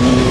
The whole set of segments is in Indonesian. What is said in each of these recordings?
you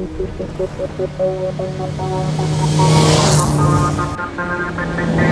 Thank you.